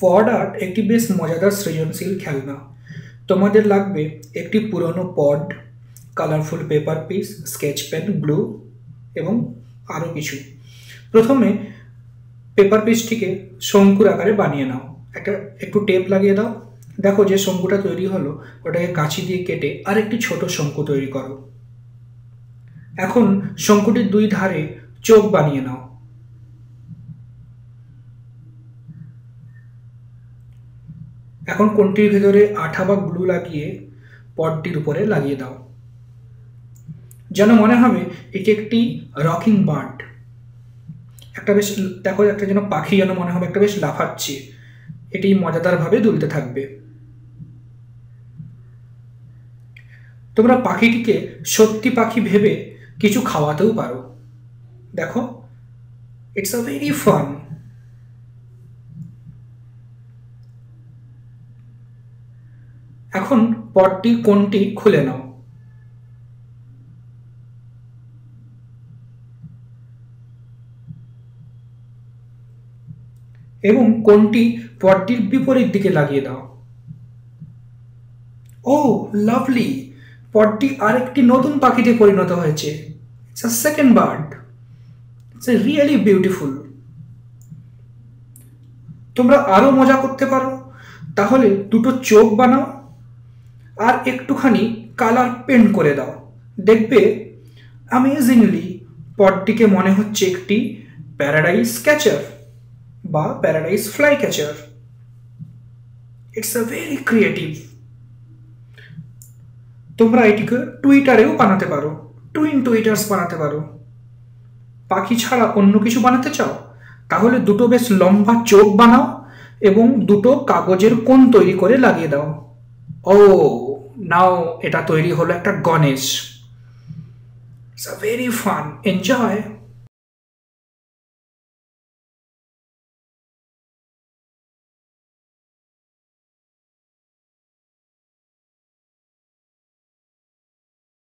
পড art একটি বেশ মজাদার সৃজনশীল খেলনা। তোমাদের লাগবে একটি পুরনো pod, colourful paper piece, sketch pen, glue এবং আরও কিছু। প্রথমে পেপার পিসটিকে শঙ্কুর আকারে বানিয়ে নাও। একটা, একটু টেপ লাগিয়ে দাও। দেখো যে শঙ্কুটা তৈরি হলো, ওটাকে কাঁচি দিয়ে কেটে আর একটি ছোট শঙ্কু তৈরি করো। এখন শঙ্কুটির দুই ধারে চোখ বানিয়ে নাও। এখন কোনটির ভেতরে আঠা বা গ্লু লাগিয়ে পটটির উপরে লাগিয়ে দাও। যেন মনে হবে এটি একটি রকিং বার্ড। একটা বেশ, দেখো, একটা যেন পাখি যেন মনে হবে একটা বেশ লাফাচ্ছে। এটি মজাদারভাবে দুলতে থাকবে। তোমরা পাখিটিকে সত্যি পাখি ভেবে কিছু খাওয়াতেও পারো। দেখো ইটস আ ভেরি ফান এখন পটটি কোনটি খুলে নাও। এবং কোনটি পটটির বিপরীত দিকে লাগিয়ে দাও। ও, লাভলি। পটটি আরেকটি নতুন পাখিতে পরিণত হয়েছে। It's second bird it's really beautiful তোমরা আরও মজা করতে পারো। তাহলে দুটো চোখ বানাও। আর একটুখানি কালার পেন্ট করে দাও। দেখবে অ্যামেজিংলি পটটিকে মনে হচ্ছে একটি প্যারাডাইস ক্যাচার বা paradise fly catcher it's a very creative তোমরা এটিকে টুইটারেও বানাতে পারো টুইন টুইটার্স বানাতে পারো। পাখি ছাড়া অন্য কিছু বানাতে চাও? তাহলে দুটো বেশ লম্বা চোখ বানাও এবং দুটো কাগজের কোণ তৈরি করে লাগিয়ে দাও। ও নাও এটা তৈরি হলো একটা Ganesh. It's a very fun enjoy